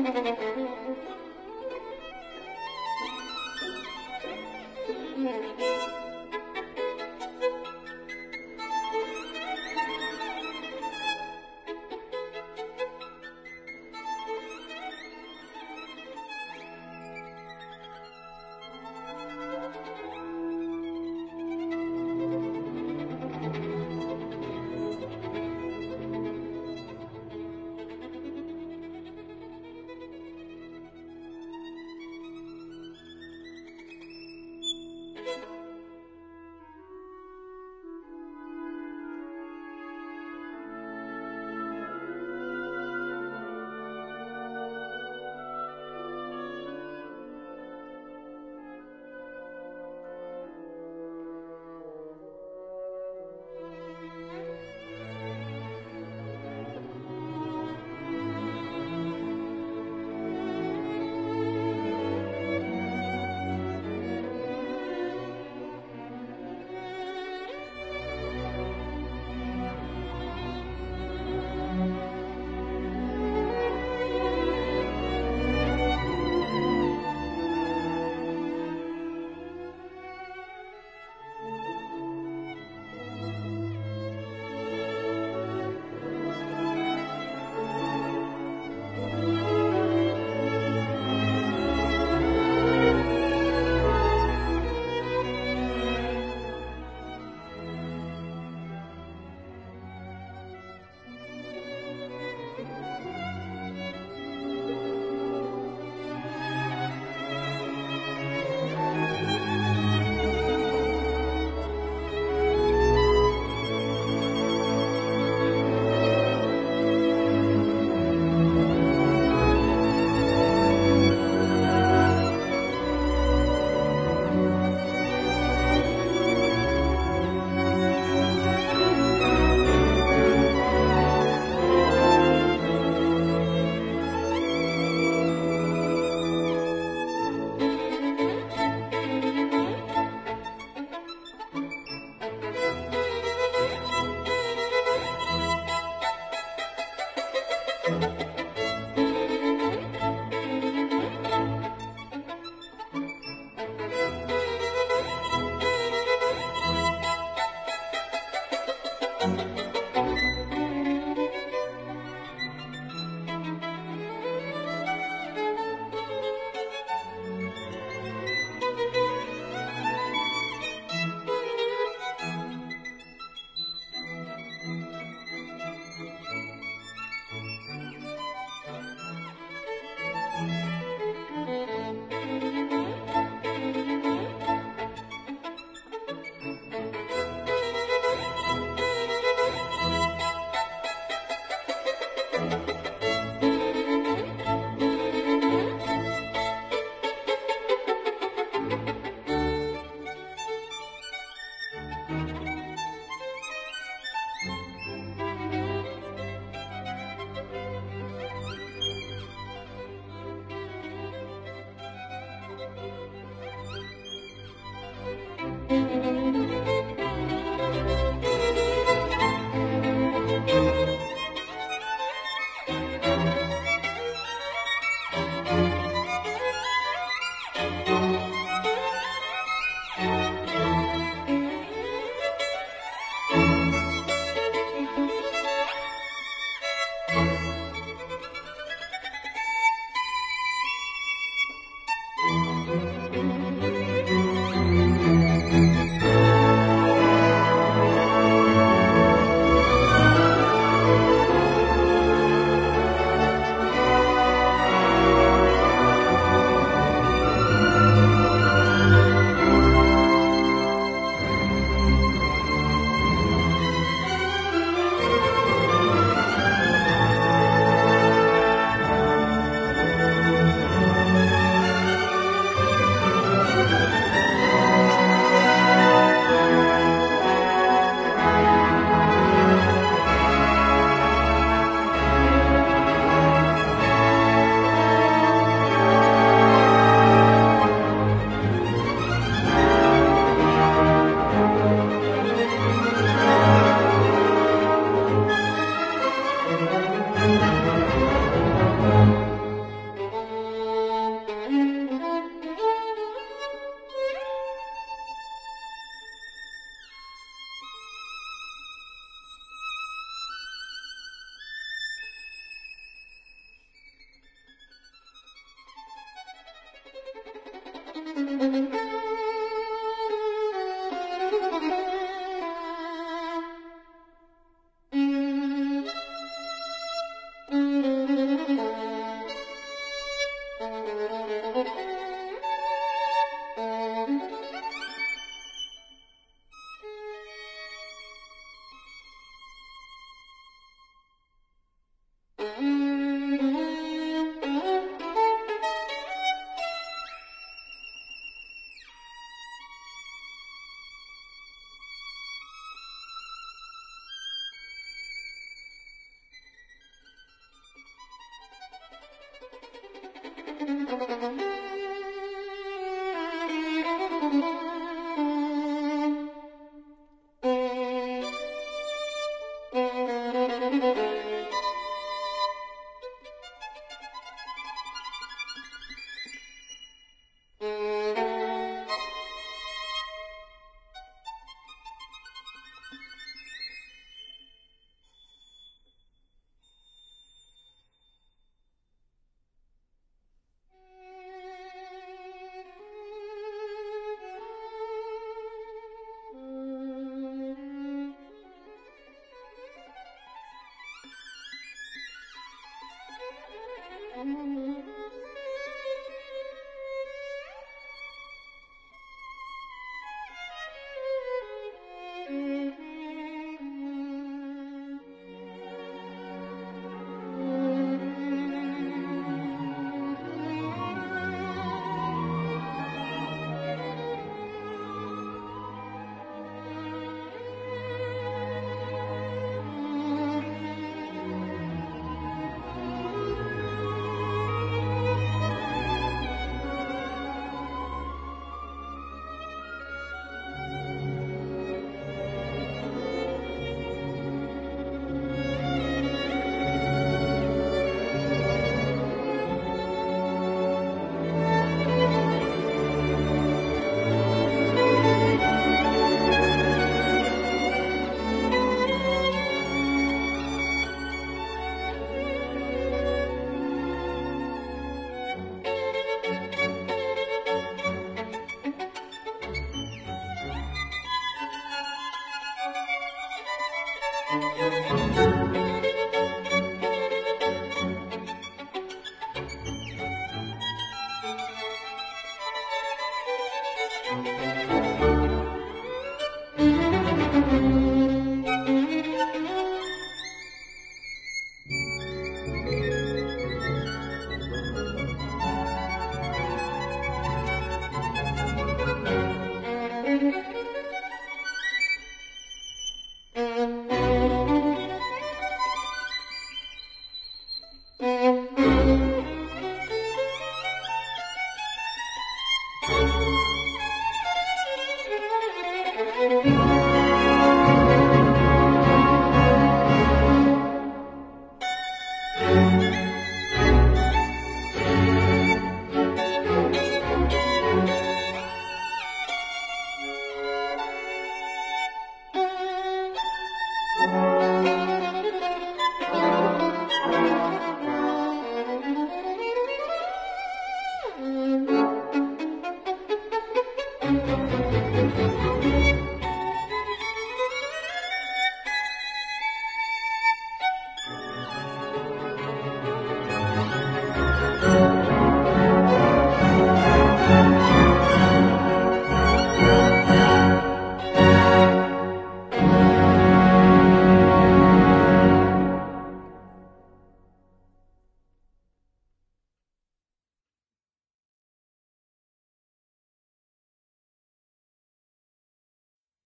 うん。